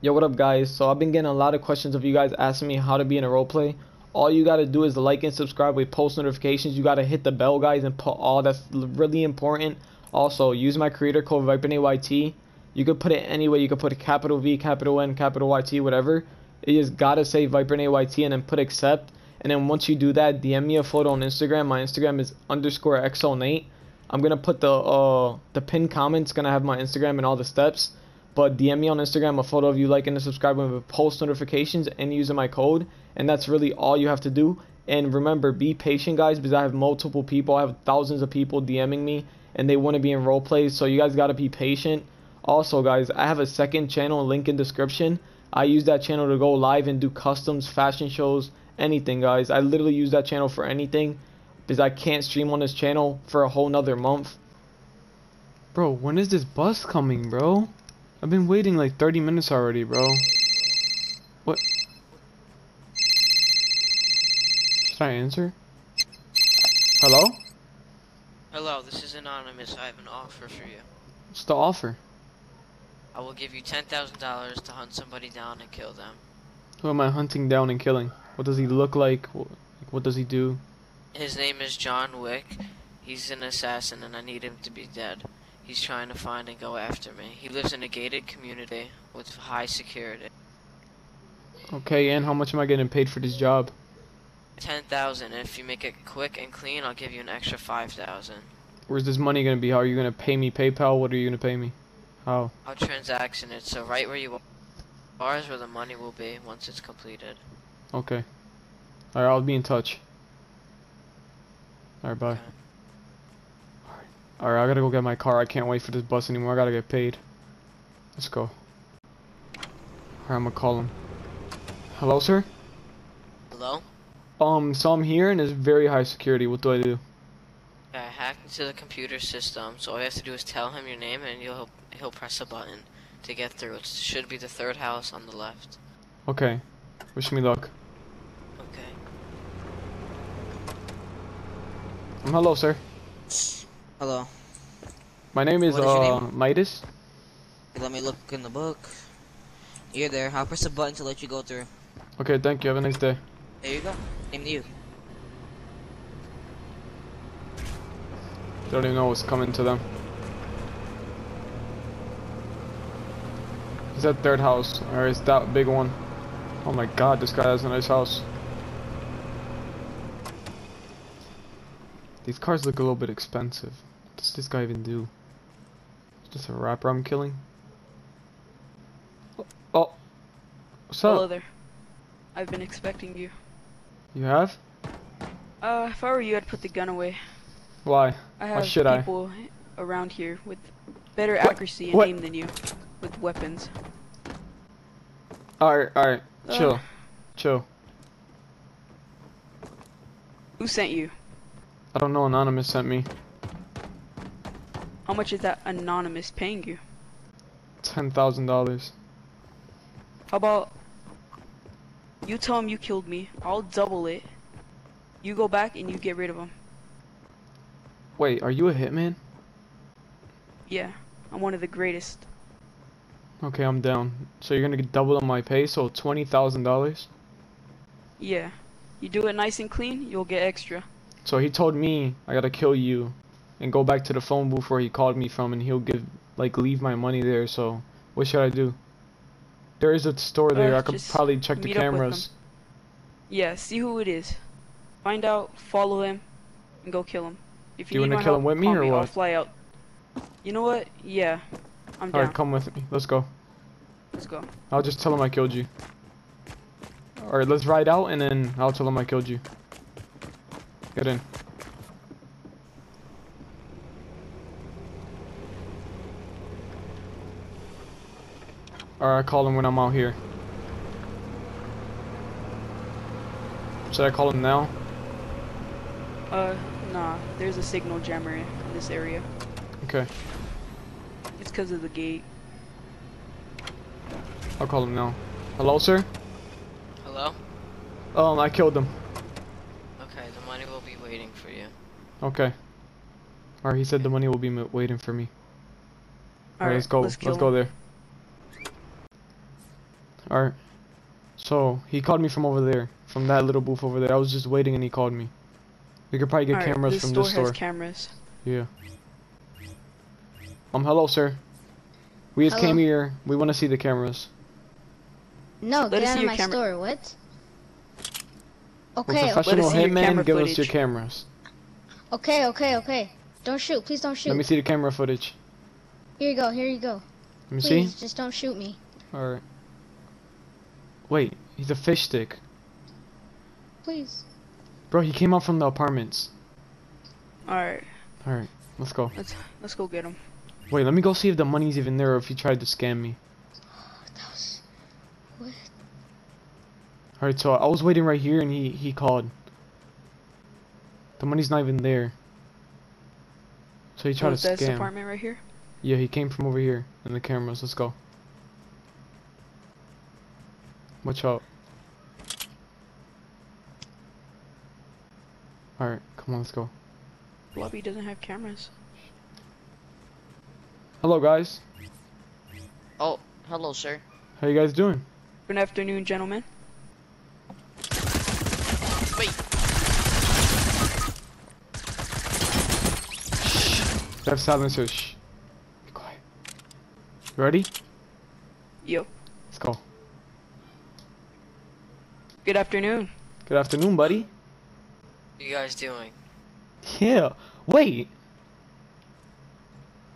Yo, what up, guys? So I've been getting a lot of questions of you guys asking me how to be in a roleplay. All you gotta do is like and subscribe with post notifications. You gotta hit the bell, guys, and put all. That's really important. Also, use my creator code ViperNateYT. You could put it any way. You could put a capital V, capital N, capital YT, whatever. You just gotta say ViperNateYT and then put accept. And then once you do that, DM me a photo on Instagram. My Instagram is underscore XL I'm gonna put the uh the pinned comments. Gonna have my Instagram and all the steps. But DM me on Instagram a photo of you liking and subscribing with post notifications and using my code. And that's really all you have to do. And remember, be patient, guys, because I have multiple people. I have thousands of people DMing me, and they want to be in role plays. So you guys gotta be patient. Also, guys, I have a second channel link in description. I use that channel to go live and do customs, fashion shows, anything, guys. I literally use that channel for anything because I can't stream on this channel for a whole nother month. Bro, when is this bus coming, bro? I've been waiting like 30 minutes already, bro. What? Should I answer? Hello? Hello, this is Anonymous. I have an offer for you. What's the offer? I will give you $10,000 to hunt somebody down and kill them. Who am I hunting down and killing? What does he look like? What, what does he do? His name is John Wick. He's an assassin and I need him to be dead. He's trying to find and go after me. He lives in a gated community with high security. Okay, and how much am I getting paid for this job? 10,000. If you make it quick and clean, I'll give you an extra 5,000. Where's this money gonna be? How are you gonna pay me PayPal? What are you gonna pay me? How? I'll transaction it, so right where you are is where the money will be once it's completed. Okay. Alright, I'll be in touch. Alright, bye. Okay. Alright, I gotta go get my car. I can't wait for this bus anymore. I gotta get paid. Let's go. Alright, I'm gonna call him. Hello, sir? Hello? Um, so I'm here and it's very high security. What do I do? I hacked into the computer system, so all you have to do is tell him your name and you'll he'll press a button to get through. It should be the third house on the left. Okay. Wish me luck. Okay. Um, hello, sir. Hello. My name is, What is your uh, Midas. Let me look in the book. You're there. I'll press a button to let you go through. Okay, thank you. Have a nice day. There you go. Name to you. They don't even know what's coming to them. Is that third house? Or is that big one? Oh my god, this guy has a nice house. These cars look a little bit expensive. Does this guy even do? Is this a rapper I'm killing? Oh, oh. What's up? Hello there. I've been expecting you. You have? Uh, if I were you, I'd put the gun away. Why? I Why have should I? people around here with better What? accuracy and What? aim than you, with weapons. Alright, alright. Uh. Chill. Chill. Who sent you? I don't know, Anonymous sent me How much is that anonymous paying you? $10,000. How about you tell him you killed me? I'll double it. You go back and you get rid of him. Wait, are you a hitman? Yeah, I'm one of the greatest. Okay, I'm down. So you're gonna get double on my pay, so twenty thousand dollars. Yeah, you do it nice and clean, you'll get extra. So he told me I gotta kill you, and go back to the phone booth where he called me from, and he'll give like leave my money there. So what should I do? There is a store there. Uh, I could probably check the cameras. Yeah, see who it is. Find out, follow him, and go kill him. If you need wanna my kill him with me or I'll what? fly out. You know what? Yeah, I'm down. Alright, come with me. Let's go. Let's go. I'll just tell him I killed you. Alright, let's ride out, and then I'll tell him I killed you. Get in. Alright, I call him when I'm out here. Should I call him now? Uh, nah. There's a signal jammer in this area. Okay, It's because of the gate. I'll call him now. Hello, sir? Hello? Um, I killed him. Okay, the money will be waiting for you. Okay. Alright, he said the money will be waiting for me. Alright, Alright, let's go. Let's, Let's, go there. Alright. So, he called me from over there. From that little booth over there. I was just waiting and he called me. We could probably get Alright, cameras this from store this has store. cameras. Yeah. Um, hello, sir. We just Hello. came here. We want to see the cameras. No, Let get us out see of your my camera- store. What? We're Okay, professional see hitman. camera Give us your cameras. okay, okay, okay. Don't shoot. Please don't shoot. Let me see the camera footage. Here you go. Here you go. Let me Please, see. just don't shoot me. Alright. Wait, he's a fish stick. Please. Bro, he came out from the apartments. Alright, Alright, let's go. let's let's go get him. Wait, let me go see if the money's even there or if he tried to scam me. Oh, that was. What? Alright, so I was waiting right here and he, he called. The money's not even there. So he tried Oh, to that's scam. apartment right here. Yeah, he came from over here in the cameras. Let's go. Watch out. Alright, come on, let's go. Lobby doesn't have cameras. Hello, guys. Oh, hello, sir. How you guys doing? Good afternoon, gentlemen. Wait. They have silencers. Shh. Be quiet. You ready? Yo, Let's go. Good afternoon. Good afternoon, buddy. What you guys doing? Yeah. Wait.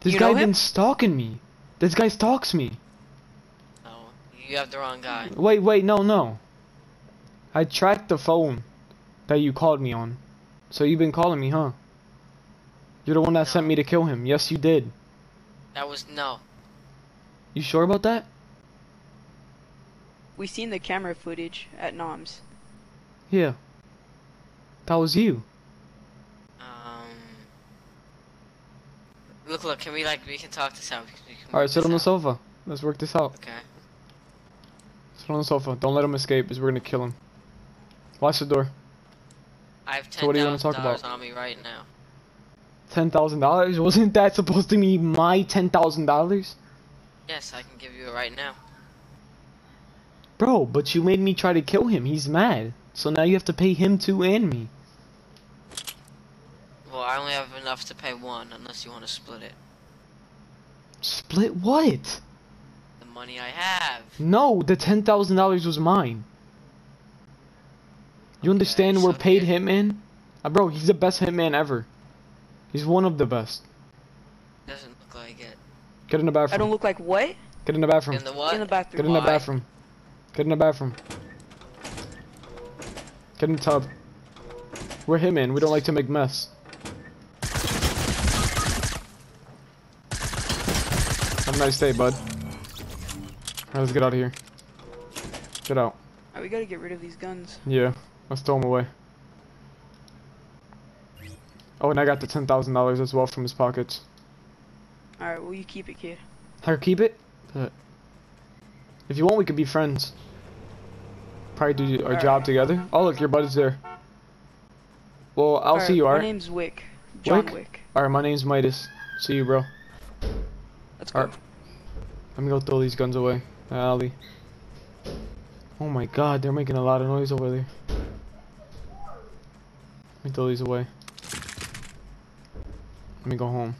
This You guy know been stalking me. This guy stalks me. No, you have the wrong guy. Wait, wait, no, no. I tracked the phone that you called me on. So you've been calling me, huh? You're the one that sent me to kill him. Yes, you did. That was no. You sure about that? We seen the camera footage at Noms. Yeah. That was you. Um. Look, look. Can we like we can talk this out? We can, we can Alright, sit this on the sofa. Let's work this out. Okay. Sit on the sofa. Don't let him escape, because we're gonna kill him. Watch the door. I have So what do you wanna talk dollars about? on me right now. Ten thousand dollars? Wasn't that supposed to be my ten thousand dollars? Yes, I can give you it right now. Bro, but you made me try to kill him. He's mad. So now you have to pay him too and me. Well, I only have enough to pay one, unless you want to split it. Split what? The money I have. No, the ten thousand dollars was mine. You understand we're so paid here- hitman? Uh, bro, he's the best hitman ever. He's one of the best. Doesn't look like it. Get in the bathroom. I don't look like what? Get in the bathroom. In the what? In the bathroom. Get in the Why? bathroom. Get in the bathroom. Get in the tub. We're hitmen. We don't like to make mess. Have a nice day, bud. Alright, let's get out of here. Get out. Alright, we gotta get rid of these guns. Yeah, let's throw him away. Oh, and I got the ten thousand dollars as well from his pockets. Alright, well you keep it, kid. Here, keep it. Uh, If you want, we could be friends. Probably do our Alright. job together. Oh, look, your buddy's there. Well, I'll Alright, see you. My name's Wick. John Wick? Wick. Alright, my name's Midas. See you, bro. Let's go. Alright. Let me go throw these guns away. Alley. Oh my god, they're making a lot of noise over there. Let me throw these away. Let me go home.